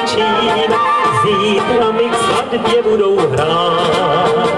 loučím, zítra mi svatbě budou hrát.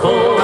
gospel.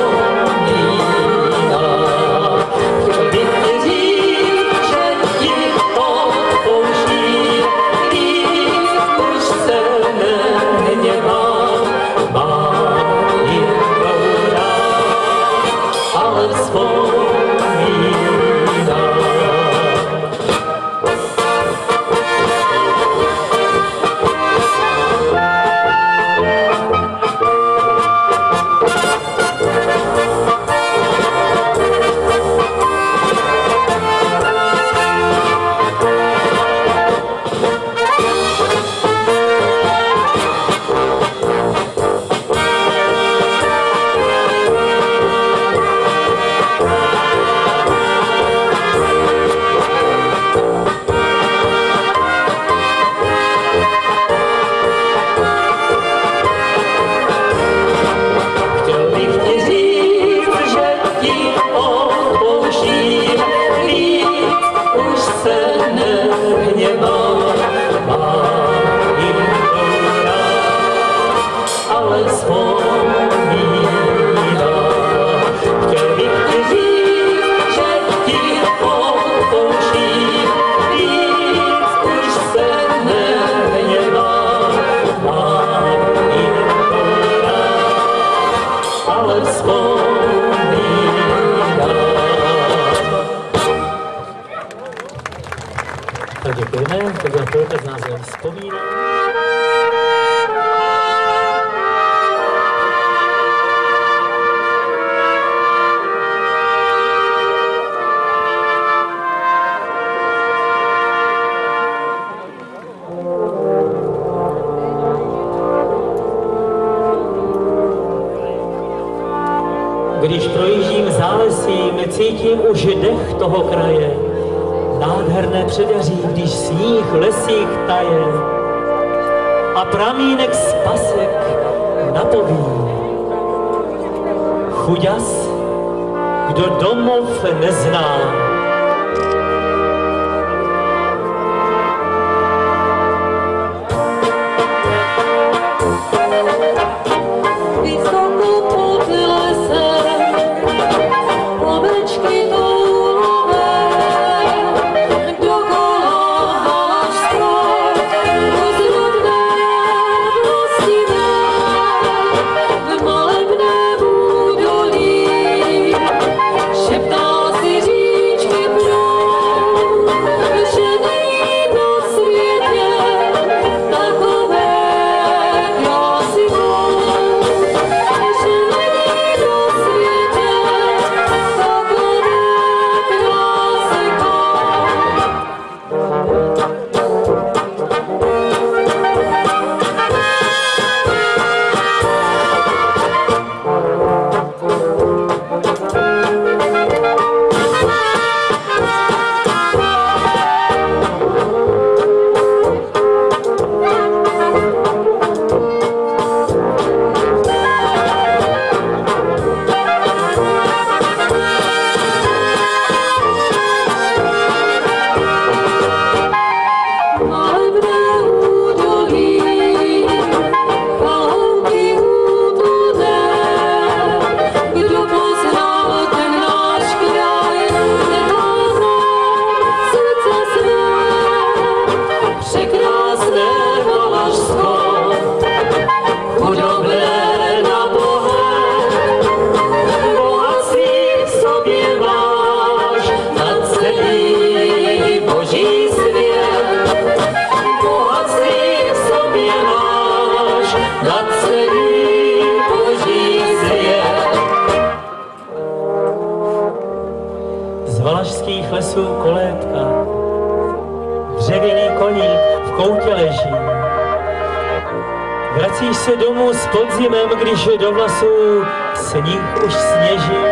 podzimem, když do vlasů sníh už sněží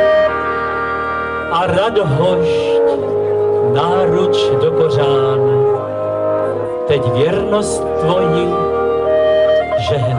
a radhošť náruč do kořán. Teď věrnost tvojí, že?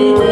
Amen.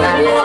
la vida.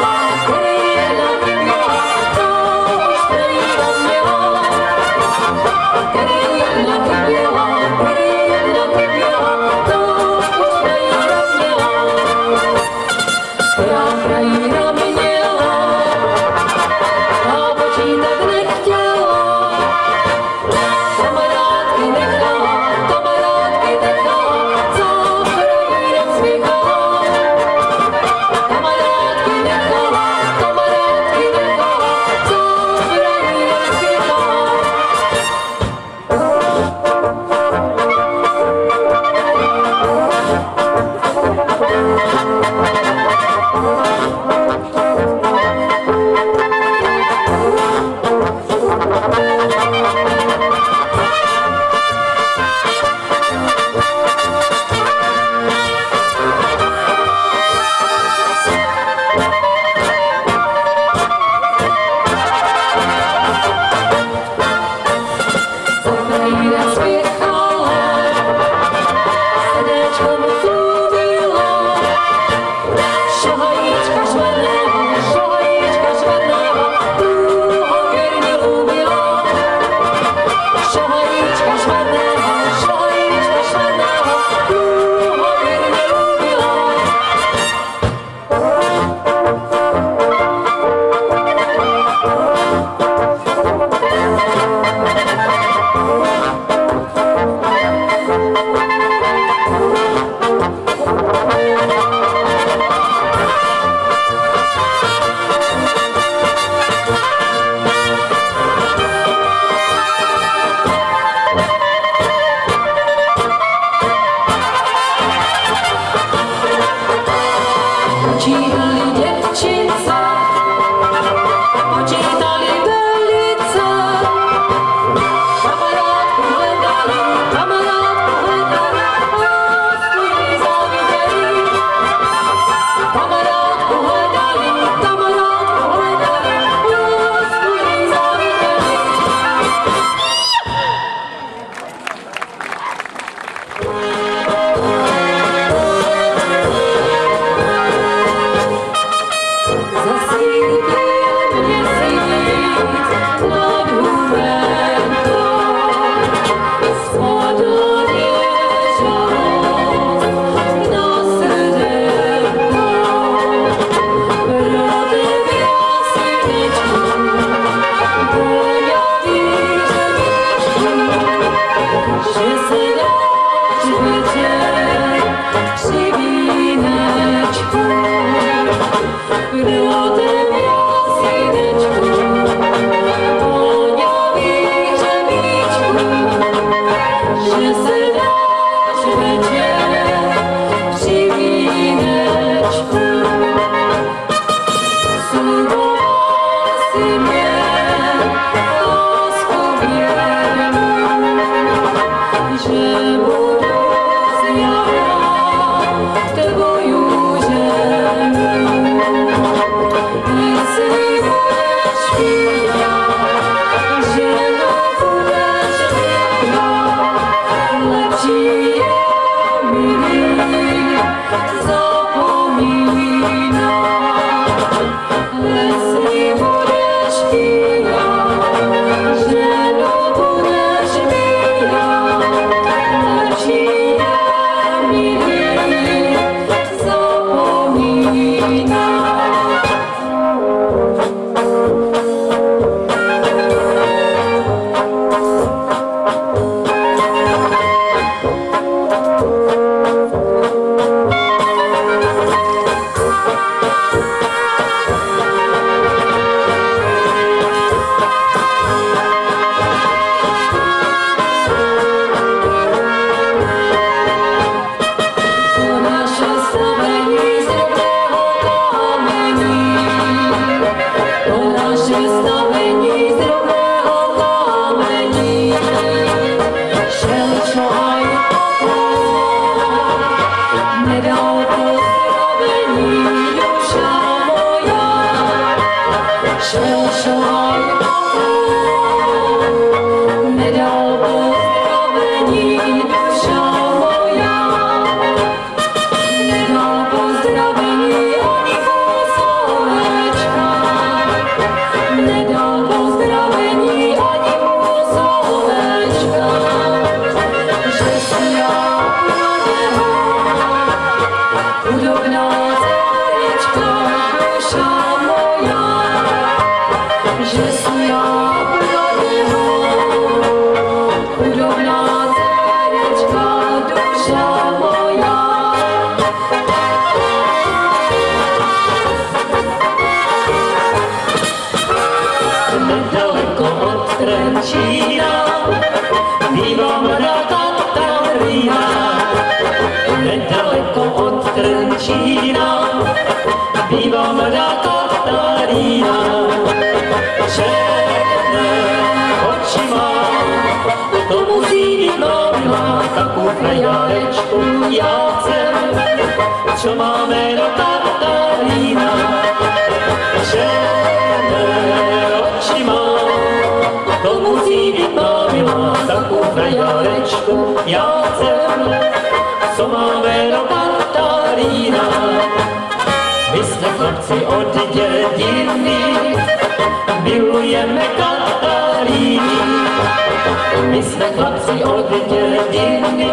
Nová, takovou frejárečku já chcem, čo má jméno Katarína. Černé oči má, to musí být nová, takovou frejárečku já chcem, co má jméno Katarína. My jsme chlapci od dědiny, milujeme Kataríny. My jsme chlapci od dědiny,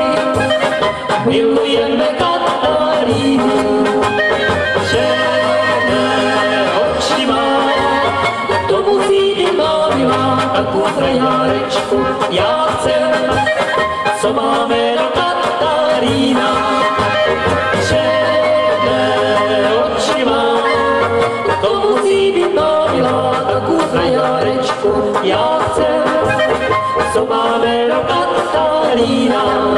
milujeme Kataríny. Černé oči má, to musí být má milá, takovou frejárečku já chcem, co má jméno Katarína. Černé to musí být milá, takovou frejárečku já chcem, co má jméno Katarína.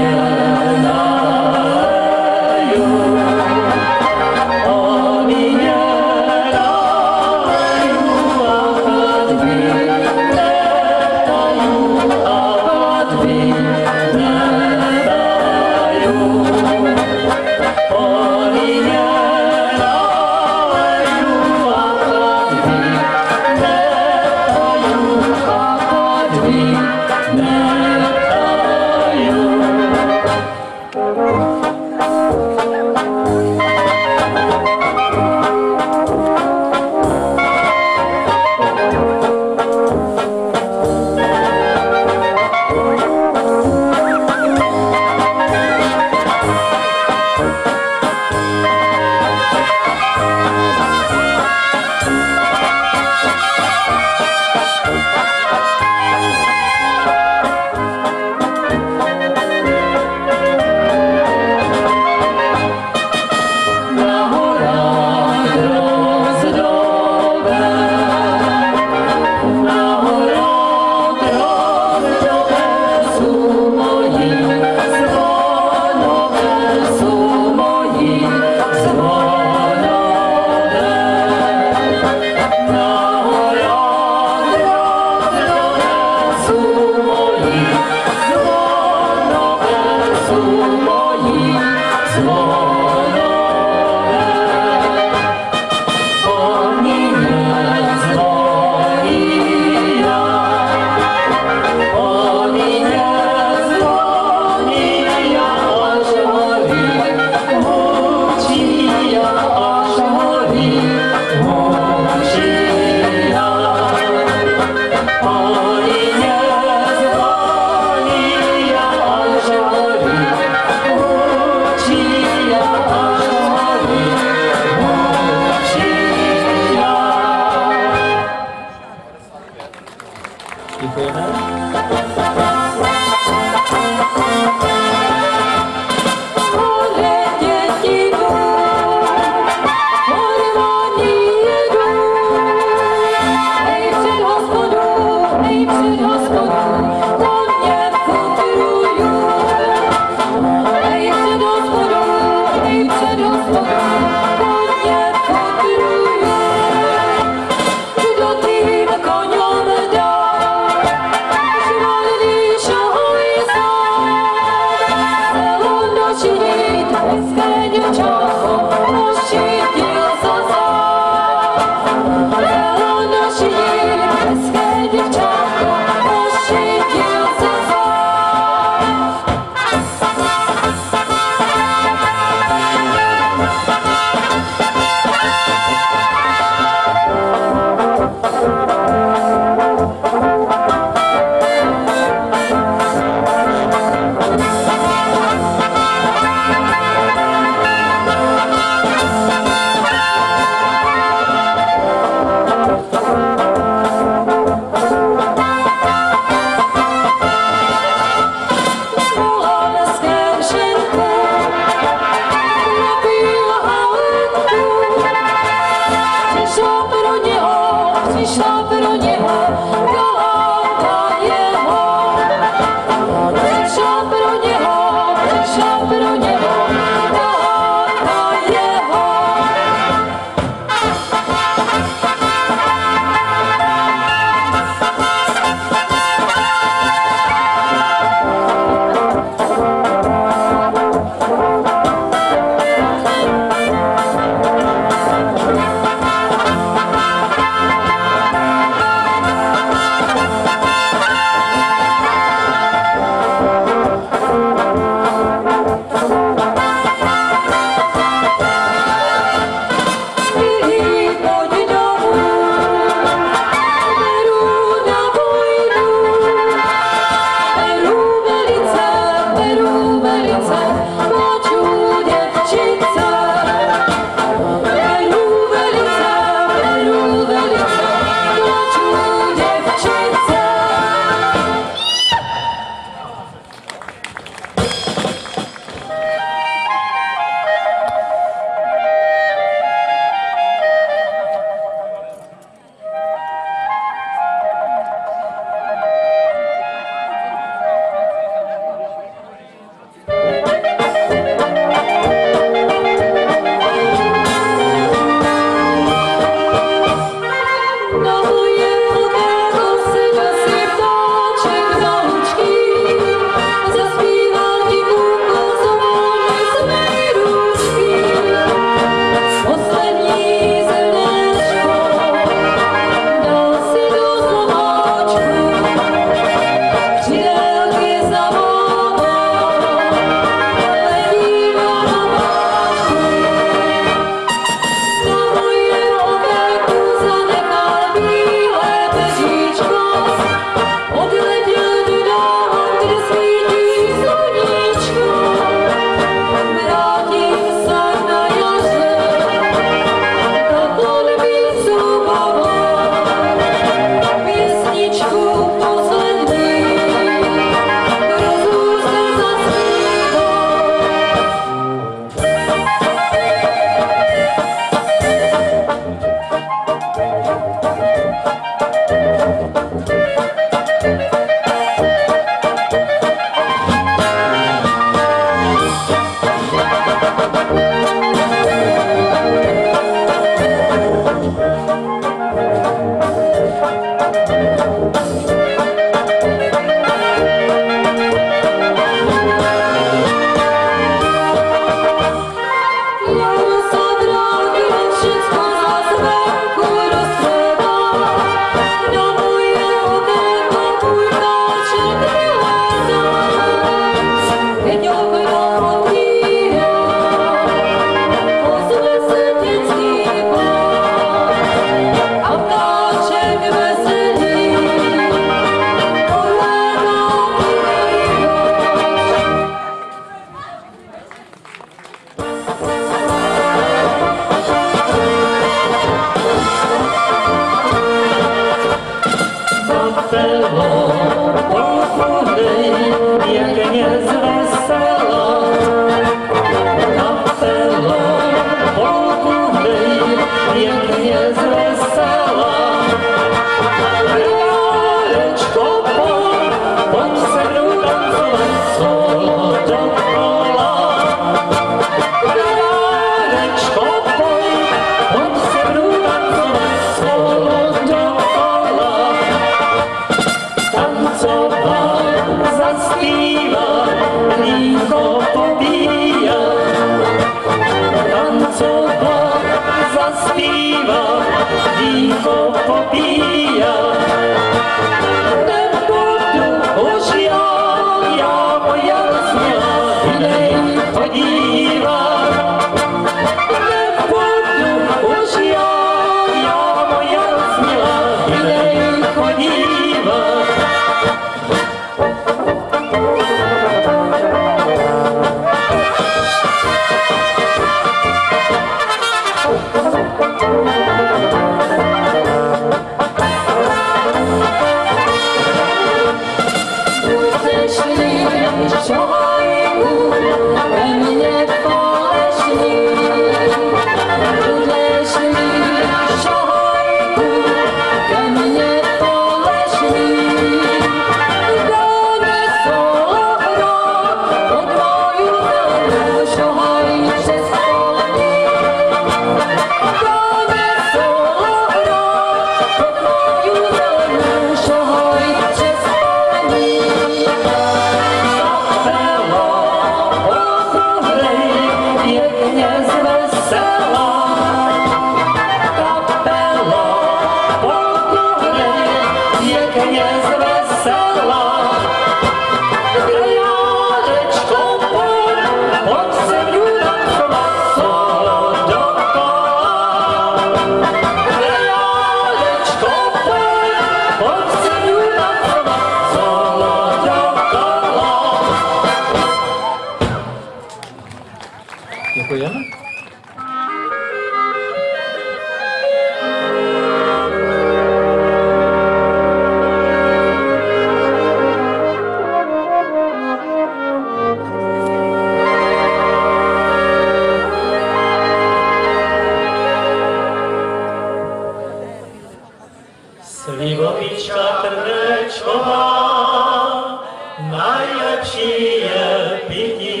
nejlepší je pití.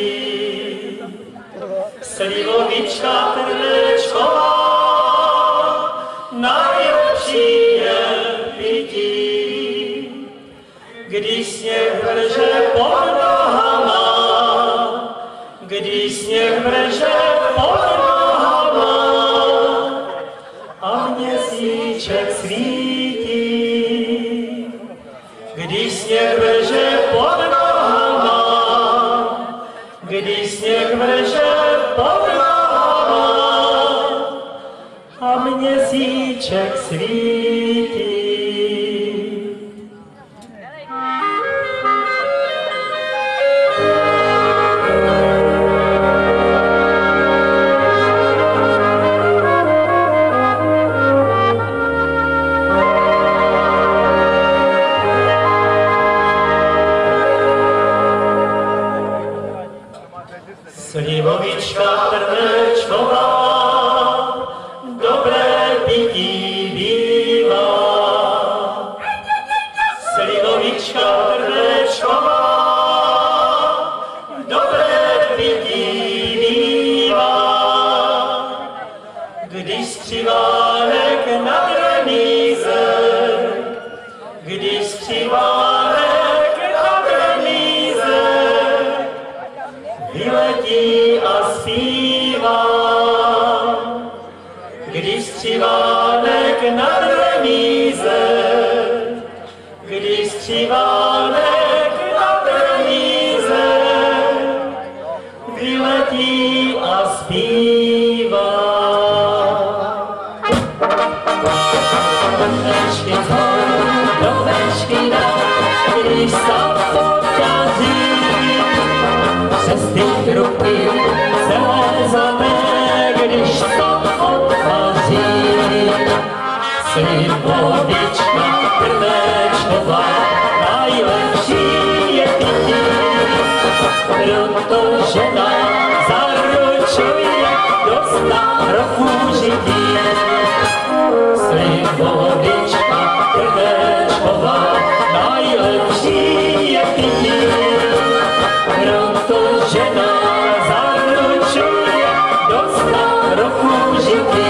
Slivovička, trnečková, nejlepší je pití. Když sněh vrže pod nohama, když sněh vrže Sri modrých ruky slézané, nejlepší je pití, protože nám zaručuje dosta rofůžití. Svým vodička nejlepší je pití, žena zaručuje, dostal roku živý.